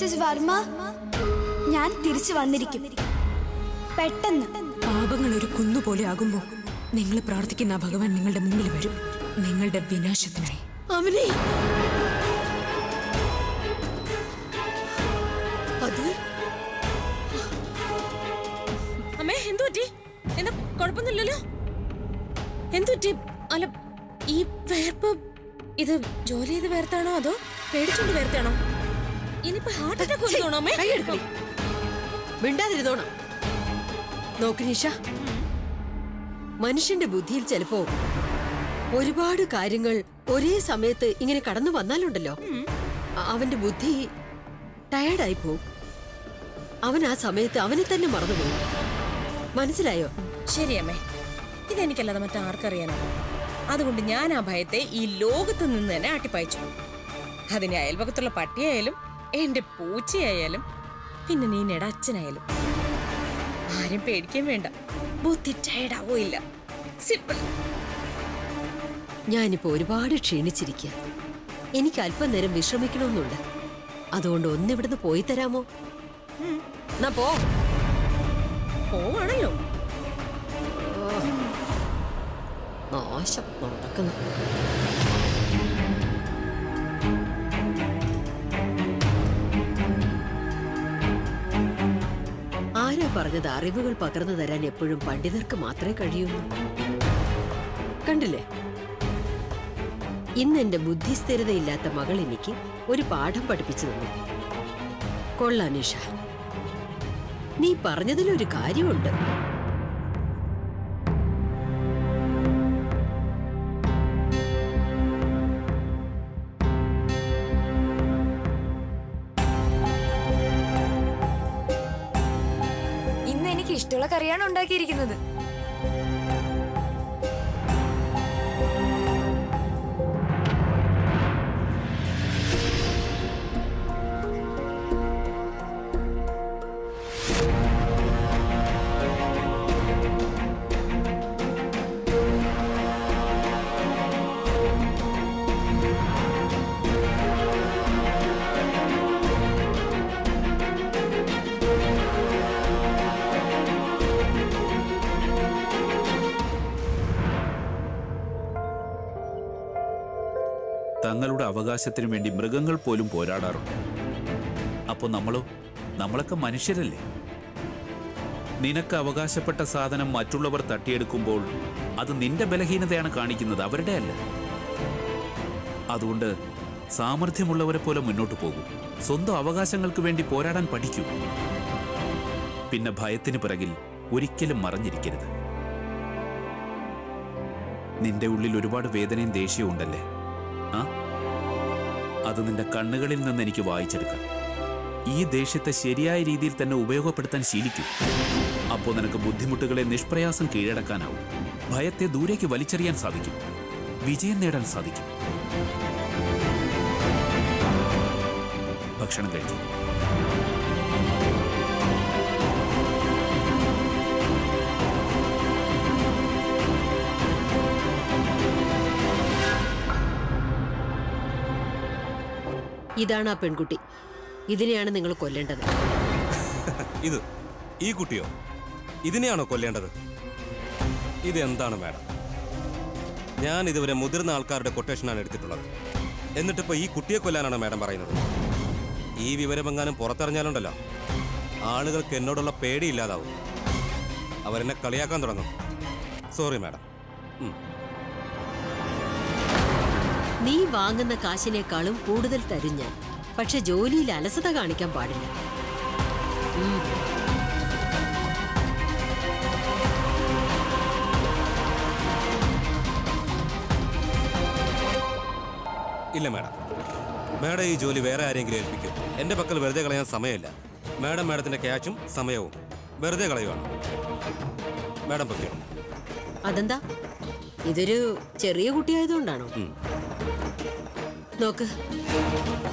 Mrs Varma? ഞാൻ തിരിച്ചു വന്നിരിക്കും. പെട്ടെന്ന്. പാപങ്ങൾ ഒരു കുന്നുപോലെ ആകുമ്പോൾ നിങ്ങൾ പ്രാർത്ഥിക്കുന്ന ഭഗവാൻ നിങ്ങളുടെ മുന്നിൽ വരും. നിങ്ങളുടെ വിനാശത്തിനായി. അവനെ. അത്? അമ്മേ എന്തു പറ്റി? എന്താ കുഴപ്പമൊന്നുമില്ലല്ലോ? എന്തു പറ്റി? അല്ല ഈ വേർപ്പ് ഇത് ജോലി ചെയ്ത് വേർത്താണോ അതോ പേടിച്ചോണ്ട് വേർത്താണോ? ഇനിയിപ്പോ ഹാർട്ട് അറ്റാക്ക് വന്നോണോ അമ്മേ? കൈയെടുക്കണേ മിണ്ടാതിരുന്നോണം. നോക്ക് നിഷ. മനുഷ്യന്റെ ബുദ്ധിയിൽ ചിലപ്പോ ഒരുപാട് കാര്യങ്ങൾ ഒരേ സമയത്ത് ഇങ്ങനെ കടന്നു വന്നാലുണ്ടല്ലോ. അവന്റെ ബുദ്ധി ടയർഡായി പോവും. അവൻ ആ സമയത്ത് അവനെ തന്നെ മറന്നുപോകും മനസ്സിലായോ? ശരിയമ്മേ ഇതെനിക്കല്ലാതെ മറ്റാർക്കറിയാനോ? അതുകൊണ്ട് ഞാൻ ആ ഭയത്തെ ഈ ലോകത്ത് നിന്ന് തന്നെ ആട്ടിപ്പായിച്ചു. അതിന് അയൽപക്കത്തുള്ള പട്ടിയായാലും എന്റെ പൂച്ചയായാലും പിന്നെ നീനയുടെ അച്ഛനായാലും. ആരും പേടിക്കാൻ വേണ്ട. ബുദ്ധി ടയർഡാവോ ഇല്ല സിമ്പിൾ ഞാനിപ്പോ ഒരുപാട് ക്ഷീണിച്ചിരിക്കുക എനിക്ക് അല്പം നേരം വിശ്രമിക്കണമെന്നുണ്ട്. അതുകൊണ്ട് ഒന്നിവിടുന്ന് പോയി തരാമോ? എന്നാ പോ. പോവാണല്ലോ. നാശം നടക്കുന്നു. പറഞ്ഞത് അറിവുകൾ പകർന്നു തരാൻ എപ്പോഴും പണ്ഡിതർക്ക് മാത്രമേ കഴിയൂ കണ്ടില്ലേ? ഇന്ന് എന്റെ ബുദ്ധിസ്ഥിരതയില്ലാത്ത മകൾ എനിക്ക് ഒരു പാഠം പഠിപ്പിച്ചു തന്നു. കൊള്ളാം നിഷ നീ പറഞ്ഞതിലൊരു കാര്യമുണ്ട്. ഇഷ്ടമുള്ള കറിയാണ് ഉണ്ടാക്കിയിരിക്കുന്നത്. തങ്ങളുടെ അവകാശത്തിനു വേണ്ടി മൃഗങ്ങൾ പോലും പോരാടാറുണ്ട്. അപ്പൊ നമ്മളോ? നമ്മളൊക്കെ മനുഷ്യരല്ലേ? നിനക്ക് അവകാശപ്പെട്ട സാധനം മറ്റുള്ളവർ തട്ടിയെടുക്കുമ്പോൾ അത് നിന്റെ ബലഹീനതയാണ് കാണിക്കുന്നത് അവരുടെ അല്ല. അതുകൊണ്ട് സാമർഥ്യമുള്ളവരെ പോലെ മുന്നോട്ട് പോകും. സ്വന്തം അവകാശങ്ങൾക്ക് വേണ്ടി പോരാടാൻ പഠിക്കൂ. പിന്നെ ഭയത്തിന് പിറകിൽ ഒരിക്കലും മറഞ്ഞിരിക്കരുത്. നിന്റെ ഉള്ളിൽ ഒരുപാട് വേദനയും ദേഷ്യവും ഉണ്ടല്ലേ? അത് നിന്റെ കണ്ണുകളിൽ നിന്ന് എനിക്ക് വായിച്ചെടുക്കാം. ഈ ദേഷ്യത്തെ ശരിയായ രീതിയിൽ തന്നെ ഉപയോഗപ്പെടുത്താൻ ശീലിക്കും. അപ്പോൾ നിനക്ക് ബുദ്ധിമുട്ടുകളെ നിഷ്പ്രയാസം കീഴടക്കാനാവും. ഭയത്തെ ദൂരേക്ക് വലിച്ചെറിയാൻ സാധിക്കും. വിജയം നേടാൻ സാധിക്കും. ഭക്ഷണം കഴിക്കും. ഇതാണ് ആ പെൺകുട്ടി. ഇതിനെയാണ് നിങ്ങൾ കൊല്ലേണ്ടത്. ഇത് ഈ കുട്ടിയോ? ഇതിനെയാണോ കൊല്ലേണ്ടത്? ഇതെന്താണ് മാഡം? ഞാൻ ഇതുവരെ മുതിർന്ന ആൾക്കാരുടെ കൊട്ടേഷനാണ് എടുത്തിട്ടുള്ളത്. എന്നിട്ടിപ്പോ ഈ കുട്ടിയെ കൊല്ലാനാണ് മാഡം പറയുന്നത്? ഈ വിവരമെങ്ങാനും പുറത്തറിഞ്ഞാലുണ്ടല്ലോ. ആളുകൾക്ക് എന്നോടുള്ള പേടിയില്ലാതാവും അവരെന്നെ കളിയാക്കാൻ തുടങ്ങും. Sorry madam. നീ വാങ്ങുന്ന കാശിനേക്കാളും കൂടുതൽ തരും ഞാൻ. പക്ഷെ ജോലിയിൽ അലസത കാണിക്കാൻ പാടില്ല. ഇല്ല മാഡം. മാഡം ഈ ജോലി വേറെ ആരെങ്കിലും ഏൽപ്പിക്കും. എന്റെ പക്കൽ വെറുതെ കളയാൻ സമയമില്ല. മാഡം മാഡത്തിന്റെ ക്യാഷും സമയവും വെറുതെ കളയുവാണ്. മാഡം പൊയ്ക്കോ അതെന്താ? ഇതൊരു ചെറിയ കുട്ടിയായതുകൊണ്ടാണോ. നോക്ക്.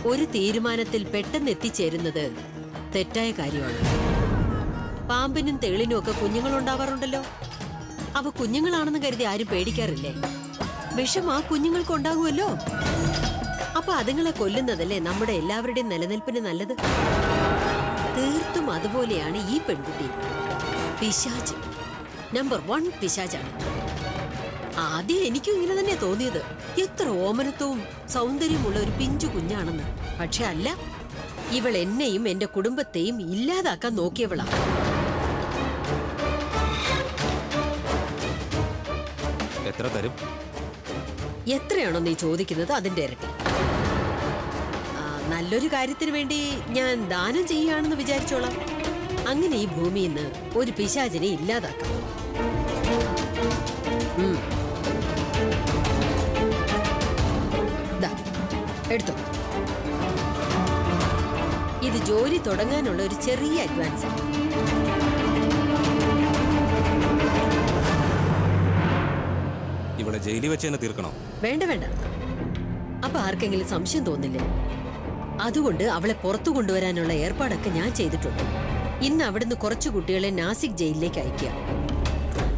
ഒരു തീരുമാനത്തിൽ പെട്ടെന്ന് എത്തിച്ചേരുന്നത് തെറ്റായ കാര്യമാണ്. പാമ്പിനും തേളിനും ഒക്കെ കുഞ്ഞുങ്ങളുണ്ടാവാറുണ്ടല്ലോ അവ കുഞ്ഞുങ്ങളാണെന്ന് കരുതി ആരും പേടിക്കാറില്ലേ? വിഷം ആ കുഞ്ഞുങ്ങൾക്ക് ഉണ്ടാകുമല്ലോ. അപ്പൊ അതുങ്ങളെ കൊല്ലുന്നതല്ലേ നമ്മുടെ എല്ലാവരുടെയും നിലനിൽപ്പിന് നല്ലത്? തീർത്തും അതുപോലെയാണ് ഈ പെൺകുട്ടി. പിശാച്. നമ്പർ വൺ പിശാചാണ്. ആദ്യം എനിക്കും ഇങ്ങനെ തന്നെ തോന്നിയത്. എത്ര ഓമനത്വവും സൗന്ദര്യമുള്ള ഒരു പിഞ്ചു കുഞ്ഞാണെന്ന്. പക്ഷെ അല്ല ഇവൾ എന്നെയും എന്റെ കുടുംബത്തെയും ഇല്ലാതാക്കാൻ നോക്കിയവളാ. എത്ര തരും? എത്രയാണോ നീ ചോദിക്കുന്നത് അതിന്റെ ഇരട്ടി. നല്ലൊരു കാര്യത്തിന് വേണ്ടി ഞാൻ ദാനം ചെയ്യുകയാണെന്ന് വിചാരിച്ചോളാം. അങ്ങനെ ഈ ഭൂമിയിൽ നിന്ന് ഒരു പിശാചിനെ ഇല്ലാതാക്കാം. എടുത്തോ. ഇത് ജോലി തുടങ്ങാനുള്ള ഒരു ചെറിയ അഡ്വാൻസ് ഇവിടെ ജയിലിൽ വെച്ച് തന്നെ തീർക്കണോ? വേണ്ട വേണ്ട. അപ്പൊ ആർക്കെങ്കിലും സംശയം തോന്നില്ലേ? അതുകൊണ്ട് അവളെ പുറത്തു കൊണ്ടുവരാനുള്ള ഏർപ്പാടൊക്കെ ഞാൻ ചെയ്തിട്ടുണ്ട്. ഇന്ന് അവിടുന്ന് കുറച്ചു കുട്ടികളെ നാസിക് ജയിലിലേക്ക് അയക്കുക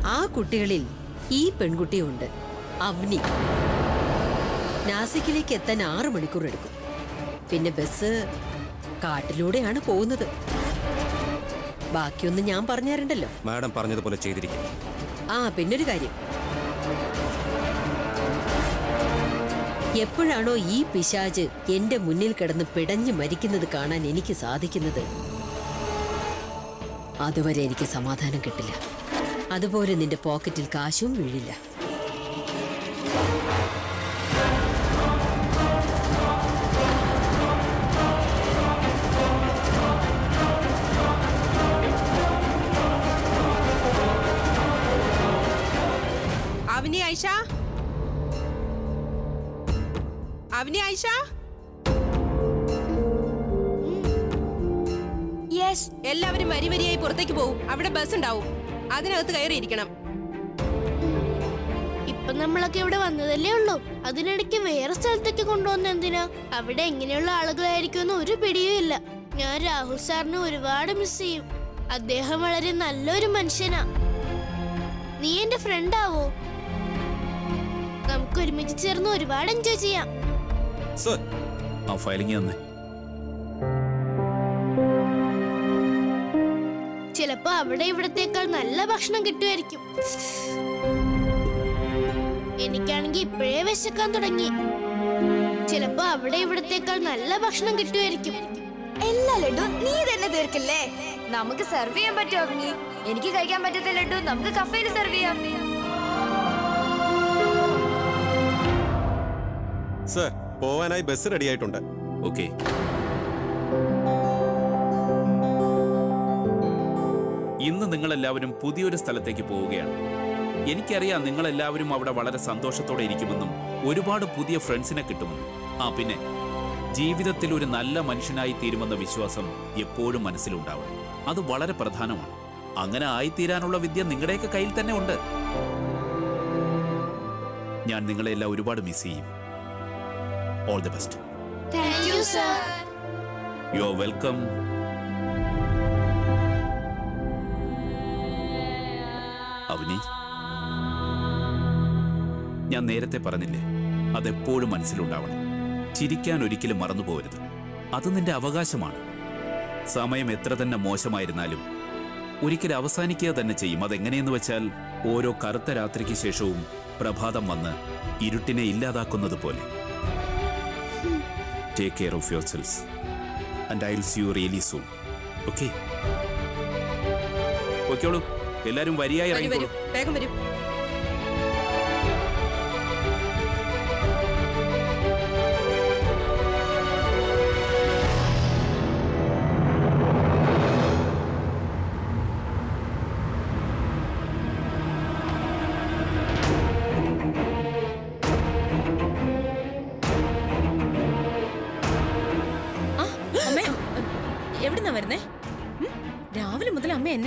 ആ കുട്ടികളിൽ ഈ പെൺകുട്ടിയുണ്ട്. അവനി. നാസിക്കിലേക്ക് എത്താൻ ആറു മണിക്കൂർ എടുക്കും. പിന്നെ ബസ് കാട്ടിലൂടെയാണ് പോകുന്നത്. ബാക്കിയൊന്നും ഞാൻ പറഞ്ഞു തരണ്ടല്ലോ മാഡം പറഞ്ഞതുപോലെ ചെയ്തിരിക്കും. ആ പിന്നൊരു കാര്യം. എപ്പോഴാണോ ഈ പിശാജ് എന്റെ മുന്നിൽ കിടന്ന് പിടഞ്ഞു മരിക്കുന്നത് കാണാൻ എനിക്ക് സാധിക്കുന്നത്? അതുവരെ എനിക്ക് സമാധാനം കിട്ടില്ല. അതുപോലെ നിന്റെ പോക്കറ്റിൽ കാശും വീഴില്ല. അവനി യെസ് എല്ലാവരും വരി വരിയായി പുറത്തേക്ക് പോകും അവിടെ ബസ് ഉണ്ടാവും. അതിനകത്ത് കയറിയിരിക്കണം ഇപ്പൊ നമ്മളൊക്കെ ഇവിടെ വന്നതല്ലേ ഉള്ളൂ. അതിനിടയ്ക്ക് വേറെ സ്ഥലത്തേക്ക് കൊണ്ടുവന്ന എന്തിനാ? അവിടെ എങ്ങനെയുള്ള ആളുകളായിരിക്കുമെന്ന് ഒരു പിടിയും ഇല്ല. ഞാൻ രാഹുൽ സാറിനെ ഒരുപാട് മിസ് ചെയ്യും. അദ്ദേഹം വളരെ നല്ലൊരു മനുഷ്യനാ. നീ എന്റെ ഫ്രണ്ട് ആവോ? നമുക്ക് ഒരുമിച്ച് ചേർന്ന് ഒരുപാട് എൻജോയ് ചെയ്യാം. സർ ആ ഫയലിംഗ് തന്നെ ചിലപ്പോ അവിടെ ഇവിടത്തേക്കാൾ നല്ല ഭക്ഷണം കിട്ടുമായിരിക്കും. എനിക്കാണെങ്കിൽ ഇപ്പോഴേ വിശക്കാൻ തുടങ്ങി. ചിലപ്പോ അവിടെ ഇവിടത്തേക്കാൾ നല്ല ഭക്ഷണം കിട്ടുമായിരിക്കും. എല്ലാ ലഡു നീ തന്നെ തീർക്കില്ലേ? നമുക്ക് സെർവ് ചെയ്യാൻ പറ്റുമോ അവനി എനിക്ക് കഴിക്കാൻ പറ്റാത്ത ലഡു നമുക്ക് കഫേയിൽ സെർവ് ചെയ്യാം. സർ പോവാനായി ബസ് റെഡി ആയിട്ടുണ്ട്. ഓക്കെ ഇന്ന് നിങ്ങളെല്ലാവരും പുതിയൊരു സ്ഥലത്തേക്ക് പോവുകയാണ്. എനിക്കറിയാം നിങ്ങളെല്ലാവരും അവിടെ വളരെ സന്തോഷത്തോടെ ഇരിക്കുമെന്നും ഒരുപാട് പുതിയ ഫ്രണ്ട്സിനെ കിട്ടുമെന്നും. ആ പിന്നെ ജീവിതത്തിൽ ഒരു നല്ല മനുഷ്യനായി തീരുമെന്ന വിശ്വാസം എപ്പോഴും മനസ്സിലുണ്ടാവണം. അത് വളരെ പ്രധാനമാണ്. അങ്ങനെ ആയിത്തീരാനുള്ള വിദ്യ നിങ്ങളുടെയൊക്കെ കയ്യിൽ തന്നെ ഉണ്ട്. ഞാൻ നിങ്ങളെല്ലാം ഒരുപാട് മിസ് ചെയ്യും. All the best thank you sir you are welcome Avani ഞാൻ നേരത്തെ പറഞ്ഞില്ലേ അതെപ്പോഴും മനസ്സിലുണ്ടാവണം. ചിരിക്കാൻ ഒരിക്കലും മറന്നുപോകരുത് അത് നിന്റെ അവകാശമാണ്. സമയം എത്ര തന്നെ മോശമായിരുന്നാലും ഒരിക്കൽ അവസാനിക്കുക തന്നെ ചെയ്യും. അതെങ്ങനെയെന്ന് വെച്ചാൽ ഓരോ കറുത്ത രാത്രിക്ക് ശേഷവും പ്രഭാതം വന്ന് ഇരുട്ടിനെ ഇല്ലാതാക്കുന്നത് പോലെ. Take care of yourselves and I will see you really soon okay ഓക്കെയോളൂ എല്ലാവരും വരിയായി വരൂ, വരൂ. ഇറങ്ങിക്കോളൂ. വേഗം വരൂ.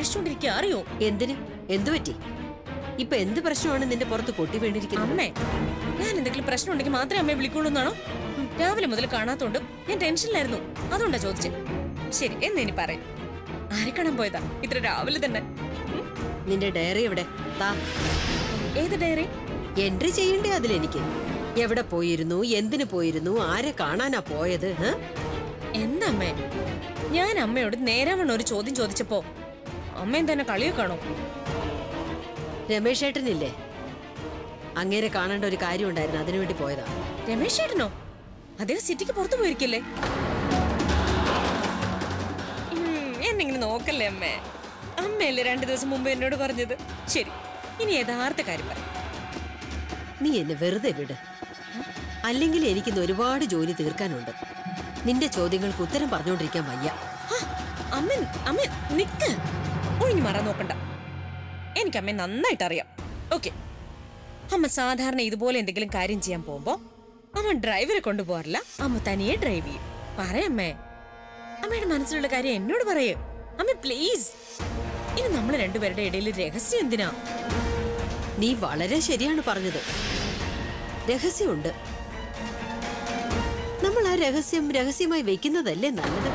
അന്വേഷിച്ചോണ്ടിരിക്കുക അറിയോ? എന്തിന്? എന്തു പറ്റി? ഇപ്പൊ എന്ത് പ്രശ്നമാണ് നിന്റെ പുറത്ത് പൊട്ടി വീണിരിക്കുന്നത്? അമ്മേ ഞാൻ എന്തെങ്കിലും പ്രശ്നം ഉണ്ടെങ്കിൽ മാത്രമേ അമ്മയെ വിളിക്കുള്ളൂ എന്നാണോ രാവിലെ മുതൽ കാണാത്തോണ്ട് ഞാൻ ടെൻഷനിലായിരുന്നു. അതുകൊണ്ടാ ചോദിച്ചേ. ശരി എന്നിനി പറയും. ആരെ കാണാൻ പോയതാ? ഇത്ര രാവിലെ തന്നെ. നിന്റെ ഡയറി എവിടെ? താ. ഏത് ഡയറി? എൻട്രി ചെയ്യണ്ടേ അതിലെനിക്ക്. എവിടെ പോയിരുന്നു? എന്തിനു പോയിരുന്നു? ആരെ കാണാനാ പോയത്? എന്താ അമ്മേ? ഞാൻ അമ്മയോട് നേരാവണ്ണം ഒരു ചോദ്യം ചോദിച്ചപ്പോ അമ്മ എന്തെന്നെ കാണും രമേശ് ഏട്ടനില്ലേ? അങ്ങേരെ കാണേണ്ട ഒരു കാര്യം ഉണ്ടായിരുന്നു അതിനു വേണ്ടി പോയതാ. രമേശ് ചേട്ടനോ അദ്ദേഹം സിറ്റിക്ക് പുറത്തു പോയിരിക്കില്ലേ? എന്നെങ്ങനെ നോക്കല്ലേ അമ്മേ? അമ്മയല്ലേ രണ്ടു ദിവസം മുമ്പ് എന്നോട് പറഞ്ഞത്? ശരി ഇനി യഥാർത്ഥ കാര്യം പറ നീ എന്നെ വെറുതെ വിട്. അല്ലെങ്കിൽ എനിക്കിന്ന് ഒരുപാട് ജോലി തീർക്കാനുണ്ട്. നിന്റെ ചോദ്യങ്ങൾക്ക് ഉത്തരം പറഞ്ഞുകൊണ്ടിരിക്കാൻ വയ്യ. അമ്മ അമ്മ നിക്ക്. ഒഴിഞ്ഞു മാറാൻ നോക്കണ്ട. എനിക്ക് അമ്മയെ നന്നായിട്ട് അറിയാം ഓക്കെ അമ്മ സാധാരണ ഇതുപോലെ എന്തെങ്കിലും കാര്യം ചെയ്യാൻ പോകുമ്പോ അമ്മ ഡ്രൈവറെ കൊണ്ടുപോകാറില്ല. അമ്മ തനിയെ ഡ്രൈവ് ചെയ്യും. പറയമ്മേ അമ്മയുടെ മനസ്സിലുള്ള കാര്യം എന്നോട് പറയൂ. അമ്മ പ്ലീസ് ഇനി നമ്മൾ രണ്ടുപേരുടെ ഇടയിൽ രഹസ്യം എന്തിനാ? നീ വളരെ ശരിയാണ് പറഞ്ഞത്. രഹസ്യമുണ്ട്. നമ്മൾ ആ രഹസ്യം രഹസ്യമായി വെക്കുന്നതല്ലേ നല്ലത്?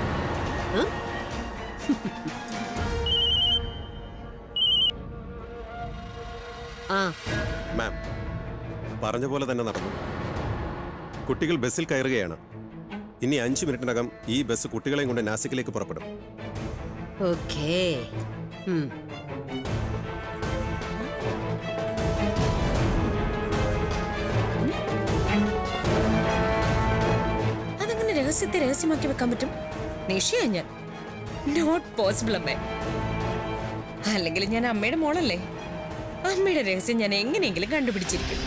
മാം പറഞ്ഞ പോലെ തന്നെ നടന്നു. കുട്ടികൾ ബസ്സിൽ കയറുകയാണ്. ഇനി അഞ്ചു മിനിറ്റിനകം ഈ ബസ് കുട്ടികളെയും കൊണ്ട് നാസിക്കിലേക്ക് പുറപ്പെടും. ഓക്കേ. അതങ്ങനെ രഹസ്യത്തെ രഹസ്യമാക്കി വെക്കാൻ പറ്റും? നിഷയാ ഞാൻ. നോട്ട് പോസിബിൾ അമ്മേ. അല്ലെങ്കിൽ ഞാൻ അമ്മയുടെ മോളല്ലേ? അമ്മയുടെ രഹസ്യം ഞാൻ എങ്ങനെയെങ്കിലും കണ്ടുപിടിച്ചിരിക്കും.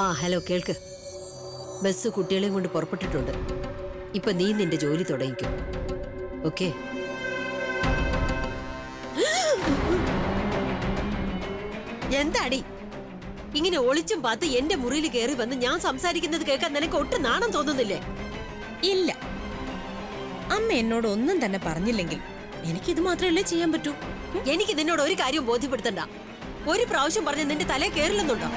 ആ ഹലോ കേൾക്ക്. ബസ് കുട്ടികളെയും കൊണ്ട് പുറപ്പെട്ടിട്ടുണ്ട്. ഇപ്പൊ നീ നിന്റെ ജോലി തുടങ്ങിക്കും. ഓക്കെ? എന്താടി? ഇങ്ങനെ ഒളിച്ചും പാത്ത് എന്റെ മുറിയിൽ കയറി വന്ന് ഞാൻ സംസാരിക്കുന്നത് കേൾക്കാൻ നിനക്ക് ഒട്ടും നാണം തോന്നുന്നില്ലേ? ഇല്ല. അമ്മ എന്നോട് ഒന്നും തന്നെ പറഞ്ഞില്ലെങ്കിൽ എനിക്ക് ഇത് മാത്രമല്ലേ ചെയ്യാൻ പറ്റൂ? എനിക്ക് നിന്നോട് ഒരു കാര്യം ബോധ്യപ്പെടുത്തണ്ട. ഒരു പ്രാവശ്യം പറഞ്ഞ് നിന്റെ തലേ കയറില്ലെന്നുണ്ടോ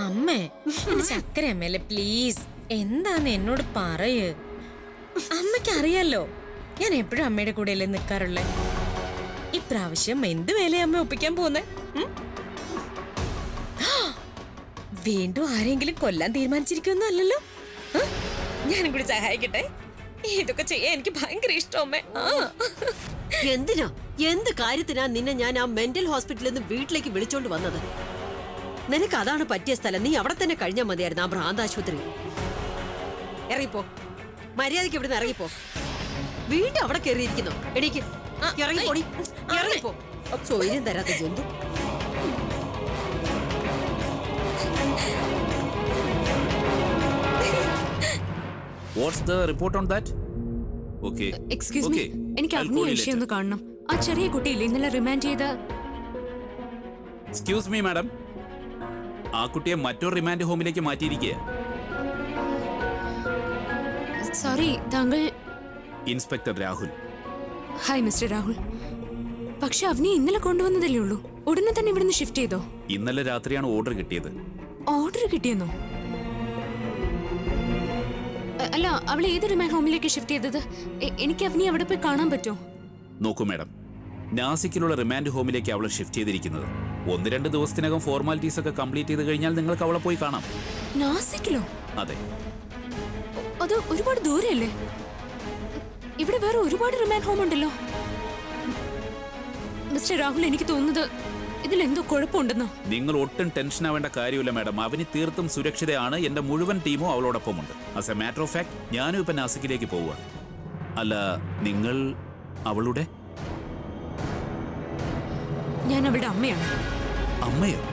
അമ്മേ ചക്കര പ്ലീസ് എന്താന്ന് എന്നോട് പറയ്. അമ്മയ്ക്ക് അറിയാലോ ഞാൻ എപ്പോഴും അമ്മയുടെ കൂടെ അല്ലേ നിൽക്കാറുള്ളേ ഇപ്രാവശ്യം എന്ത് വേലയാ അമ്മ ഒപ്പിക്കാൻ പോന്നെ? ഉം? വീണ്ടും ആരെങ്കിലും കൊല്ലാൻ തീരുമാനിച്ചിരിക്കുന്നു അല്ലല്ലോ? ഞാനും കൂടി സഹായിക്കട്ടെ. ഇതൊക്കെ ചെയ്യാൻ എനിക്ക് ഭയങ്കര ഇഷ്ടം അമ്മേ. ആ. എന്തിനാ? എന്ത് കാര്യത്തിനാ നിന്നെ ഞാൻ ആ മെന്റൽ ഹോസ്പിറ്റലിൽ നിന്ന് വീട്ടിലേക്ക് വിളിച്ചോണ്ട് വന്നത്? നിനക്ക് അതാണ് പറ്റിയ സ്ഥലം. നീ അവിടെ തന്നെ കഴിഞ്ഞാൽ മതിയായിരുന്നു ആ ഭ്രാന്താശുപത്രി. ഇറങ്ങിപ്പോ. മര്യാദയ്ക്ക് ഇവിടുന്ന് ഇറങ്ങിപ്പോ. വീണ്ടും അവിടെ കയറിയിരിക്കുന്നു. എടീക്ക് ഇറങ്ങിപ്പോടി ഇറങ്ങിപ്പോ ജന്തു തരാത്ത ജന്തു. What's the report on that okay excuse me എനിക്ക് അഗ്നി ഒന്ന് കാണണം. ആ ചെറിയ കുട്ടിയില്ലേ ഇന്നലെ റിമാൻഡ് ചെയ്ത എക്സ്ക്യൂസ് മീ മാഡം ആ കുട്ടിയെ മറ്റൊരു റിമാൻഡ് ഹോമിലേക്ക് മാറ്റിയിരിക്കുക സോറി താങ്കൾ inspector Rahul. Hi mister Rahul. പക്ഷെ അവനെ ഇന്നലെ കൊണ്ടുവന്നതല്ലേ ഉള്ളൂ. ഉടനെ തന്നെ ഇവിടുന്ന് ഷിഫ്റ്റ് ചെയ്തോ? ഇന്നലെ രാത്രിയാണ് ഓർഡർ കിട്ടിയത്. ഓർഡർ കിട്ടിയെന്നോ? അല്ല അവളെ ഏത് റിമാൻഡ് ഹോമിലേക്ക് ഷിഫ്റ്റ് ചെയ്തത്? എനിക്ക് അവനെ അവിടെ പോയി കാണാൻ പറ്റുമോ നോക്കൂ മാഡം. നാസിക്കിലുള്ള റിമാൻഡ് ഹോമിലേക്ക് അവളെ ഷിഫ്റ്റ് ചെയ്തിരിക്കുന്നത്. ഒന്ന് രണ്ട് ദിവസത്തിനകം ഫോർമാലിറ്റീസ് ഒക്കെ കംപ്ലീറ്റ് ചെയ്ത് കഴിഞ്ഞാൽ നിങ്ങൾക്ക് അവളെ പോയി കാണാം. നാസിക്കിലോ? അതെ. അത് ഒരുപാട് ദൂരല്ലേ ഇവിടെ വേറെ ഒരുപാട് റിമാൻഡ് ഹോം ഉണ്ടല്ലോ. മിസ്റ്റർ രാഹുൽ എനിക്ക് തോന്നുന്നത് ഇതിലെന്തോ കുഴപ്പമുണ്ടെന്നോ? നിങ്ങൾ ഒട്ടും ടെൻഷൻ ആവേണ്ട കാര്യമില്ല മാഡം. അവന് തീർത്തും സുരക്ഷിതയാണ്. എന്റെ മുഴുവൻ ടീമും അവളോടൊപ്പമുണ്ട്. As a matter of fact ഞാനും ഇപ്പൊ നാസിക്കിലേക്ക് പോവുക അല്ല നിങ്ങൾ അവളുടെ? ഞാൻ അവളുടെ അമ്മയാണ്. അമ്മയോ?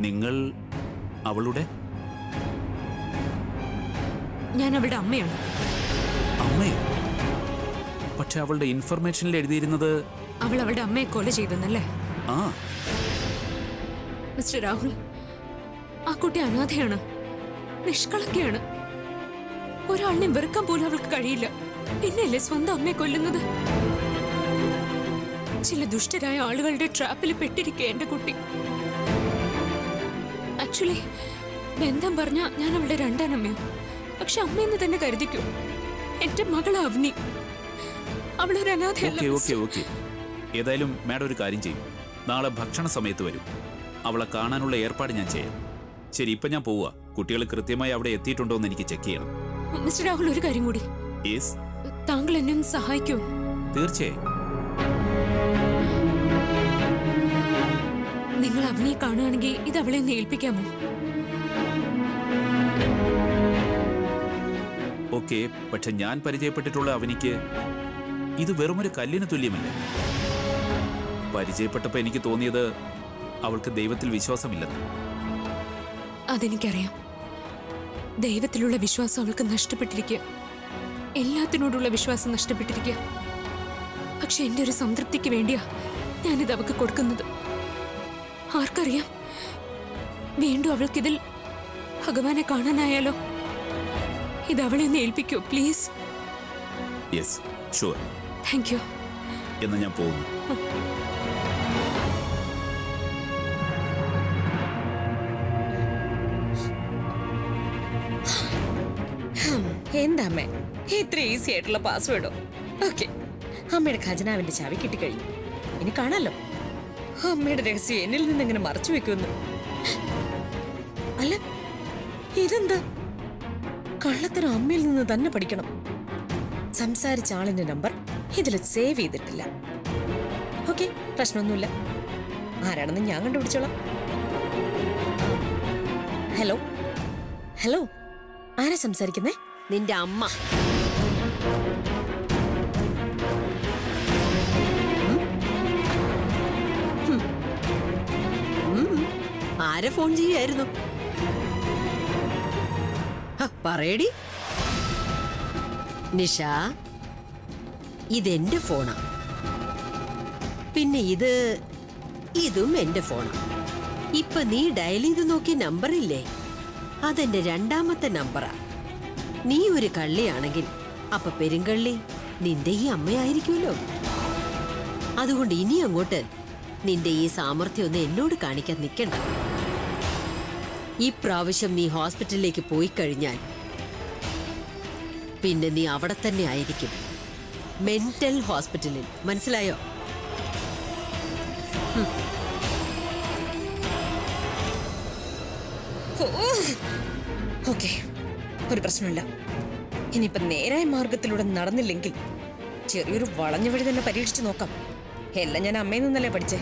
നിങ്ങൾ അവളുടെ? ഞാൻ അവളുടെ അമ്മയാണ്. അമ്മയോ? പക്ഷെ അവളുടെ ഇൻഫർമേഷനിൽ എഴുതിയിരുന്നത് അവൾ അവളുടെ അമ്മയെ കൊല ചെയ്തെന്നല്ലേ? ആ. മിസ്റ്റർ രാഹുൽ ആ കുട്ടി അനാഥയാണ് നിഷ്കളങ്കയാണ്. ഒരാളിനെ വെറുക്കാൻ പോലും അവൾക്ക് കഴിയില്ല. പിന്നെയല്ലേ സ്വന്തം അമ്മയെ കൊല്ലുന്നത്? ചില ദുഷ്ടരായ ആളുകളുടെ ട്രാപ്പിൽ പെട്ടിരിക്കുക എന്റെ കുട്ടി. ആക്ച്വലി ബന്ധം പറഞ്ഞ ഞാൻ അവളുടെ രണ്ടാനമ്മയോ. പക്ഷെ അമ്മയെന്ന് തന്നെ കരുതിക്കൂ. എന്റെ മകൾ അവനി. അവളൊരു അനാഥയല്ല ഓക്കെ ഓക്കെ ഓക്കെ. ഏതായാലും മാഡം ഒരു കാര്യം ചെയ്യും. നാളെ ഭക്ഷണ സമയത്ത് വരും. അവളെ കാണാനുള്ള ഏർപ്പാട് ഞാൻ ചെയ്യാം. ശരി ഇപ്പൊ ഞാൻ പോവുക. കുട്ടികൾ കൃത്യമായി അവിടെ എത്തിയിട്ടുണ്ടോ എന്ന് എനിക്ക് ചെക്ക് ചെയ്യണം. മിസ്റ്റർ രാഹുൽ ഒരു കാര്യം കൂടി. താങ്കൾ എന്നെ ഒന്ന് സഹായിക്കൂ. തീർച്ചയായും. അവനെ കാണുകയാണെങ്കിൽ ഇത് അവളെ ഒന്ന് ഏൽപ്പിക്കാമോ? ഓക്കെ പക്ഷെ ഞാൻ പരിചയപ്പെട്ടിട്ടുള്ള അവനിക്ക് ഇത് വെറുമൊരു കല്ലിന് തുല്യമല്ലേ? പരിചയപ്പെട്ടപ്പോ എനിക്ക് തോന്നിയത് അവൾക്ക് ദൈവത്തിൽ വിശ്വാസമില്ലെന്ന്. അതെനിക്കറിയാം. ദൈവത്തിലുള്ള വിശ്വാസം അവൾക്ക് നഷ്ടപ്പെട്ടിരിക്കുക എല്ലാത്തിനോടുള്ള വിശ്വാസം നഷ്ടപ്പെട്ടിരിക്കുക പക്ഷെ എന്റെ ഒരു സംതൃപ്തിക്ക് വേണ്ടിയാ ഞാനിത് അവൾക്ക് കൊടുക്കുന്നത്. ആർക്കറിയാം? വീണ്ടും അവൾക്കിതിൽ ഭഗവാനെ കാണാനായാലോ? ഇത് അവളെ ഒന്ന് ഏൽപ്പിക്കോ please. Yes sure thank you എന്ന് ഞാൻ പോകുന്നു. എന്താമ്മേ? ഇത്ര ഈസി ആയിട്ടുള്ള പാസ്വേഡോ ഓക്കെ അമ്മയുടെ ഖജനാവിന്റെ ചാവി കിട്ടിക്കഴിഞ്ഞു. ഇനി കാണാലോ? അമ്മയുടെ രഹസ്യം എന്നിൽ നിന്ന് എങ്ങനെ മറച്ചു വെക്കുന്നു അല്ല ഇതെന്താ? കള്ളത്തരം അമ്മയിൽ നിന്ന് തന്നെ പഠിക്കണം. സംസാരിച്ച ആളിന്റെ നമ്പർ ഇതിൽ സേവ് ചെയ്തിട്ടില്ല. ഓക്കെ പ്രശ്നമൊന്നുമില്ല. ആരാണെന്ന് ഞാൻ കണ്ടുപിടിച്ചോളാം. ഹലോ? ഹലോ? ആരാ സംസാരിക്കുന്നേ? നിന്റെ അമ്മ. ആരെ ഫോൺ ചെയ്യായിരുന്നു? പറയടി. നിഷ ഇതെന്റെ ഫോണാ. പിന്നെ ഇത് ഇതും എന്റെ ഫോണാ. ഇപ്പൊ നീ ഡയൽ ചെയ്ത് നോക്കിയ നമ്പറില്ലേ? അതെന്റെ രണ്ടാമത്തെ നമ്പറാ. നീ ഒരു കള്ളിയാണെങ്കിൽ അപ്പൊ പെരുങ്കള്ളി നിന്റെ ഈ അമ്മയായിരിക്കുമല്ലോ. അതുകൊണ്ട് ഇനി അങ്ങോട്ട് നിന്റെ ഈ സാമർഥ്യം ഒന്ന് എന്നോട് കാണിക്കാൻ നിൽക്കണ്ട ഈ പ്രാവശ്യം നീ ഹോസ്പിറ്റലിലേക്ക് പോയി കഴിഞ്ഞാൽ പിന്നെ നീ അവിടെ തന്നെ ആയിരിക്കും. മെന്റൽ ഹോസ്പിറ്റലിൽ മനസ്സിലായോ? ഓക്കെ ഒരു പ്രശ്നമില്ല. ഇനിയിപ്പൊ നേരായ മാർഗത്തിലൂടെ നടന്നില്ലെങ്കിൽ ചെറിയൊരു വളഞ്ഞ വഴി തന്നെ പരീക്ഷിച്ചു നോക്കാം. എല്ലാം ഞാൻ അമ്മയിൽ നിന്നല്ലേ പഠിച്ചേ.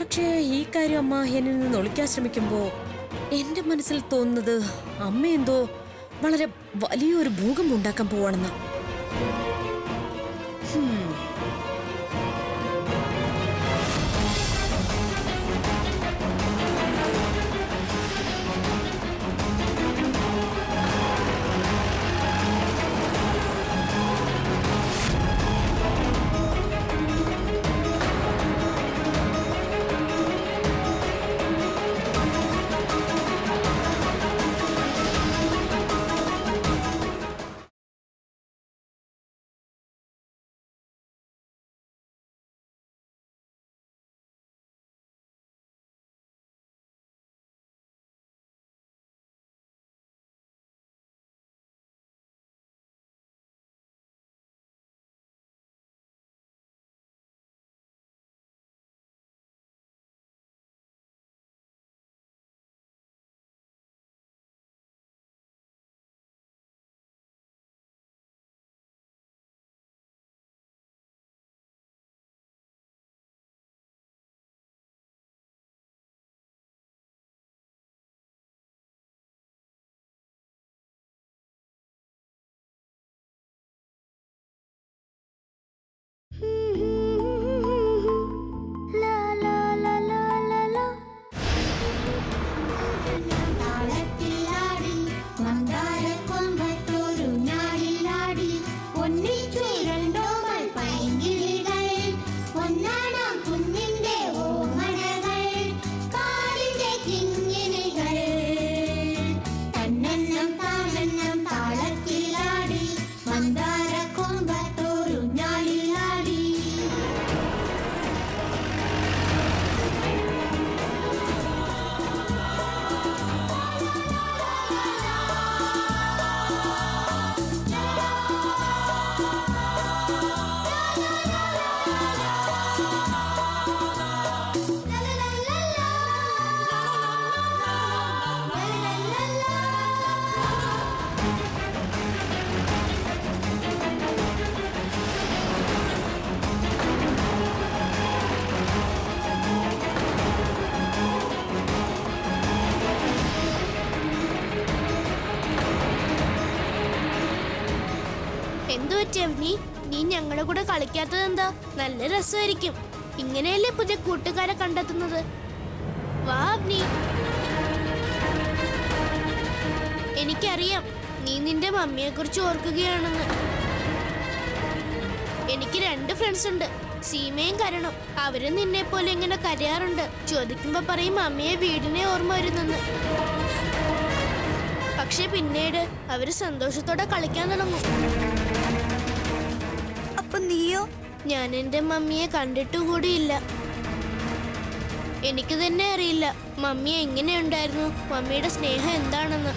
പക്ഷേ ഈ കാര്യം അമ്മ എന്നെ നിന്ന് ഒളിക്കാൻ ശ്രമിക്കുമ്പോ എന്റെ മനസ്സിൽ തോന്നുന്നത് അമ്മ എന്തോ വളരെ വലിയൊരു ഭൂകമ്പം ഉണ്ടാക്കാൻ പോവാണെന്നാ. എന്തു നീ ഞങ്ങളുടെ കൂടെ കളിക്കാത്തത് എന്താ? നല്ല രസമായിരിക്കും. ഇങ്ങനെയല്ലേ പുതിയ കൂട്ടുകാരെ കണ്ടെത്തുന്നത്? വാ എനിക്കറിയാം നീ നിന്റെ മമ്മിയെ കുറിച്ച് ഓർക്കുകയാണെന്ന്. എനിക്ക് രണ്ട് ഫ്രണ്ട്സ് ഉണ്ട്. സീമയും കരണം. അവരും നിന്നെ പോലെ ഇങ്ങനെ കരയാറുണ്ട്. ചോദിക്കുമ്പോ പറയും മമ്മിയെ വീടിനെ ഓർമ്മ വരുന്നെന്ന്. പക്ഷെ പിന്നീട് അവർ സന്തോഷത്തോടെ കളിക്കാൻ തുടങ്ങും. ഞാൻ എന്റെ മമ്മിയെ കണ്ടിട്ടും കൂടിയില്ല എനിക്ക് തന്നെ അറിയില്ല. മമ്മി എങ്ങനെയുണ്ടായിരുന്നു? മമ്മിയുടെ സ്നേഹം എന്താണെന്ന്.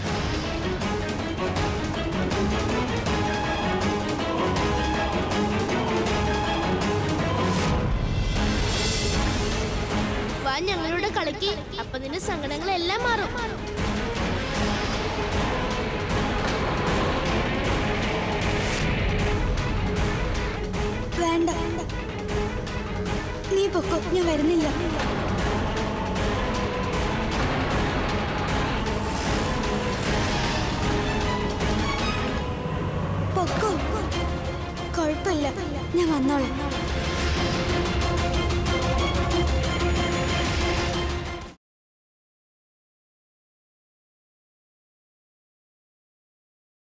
വാ ഞങ്ങളുടെ കളിക്ക്. അപ്പൊ നിന്റെ സങ്കടങ്ങളെല്ലാം മാറും. നീ ഞാൻ വരുന്നില്ല.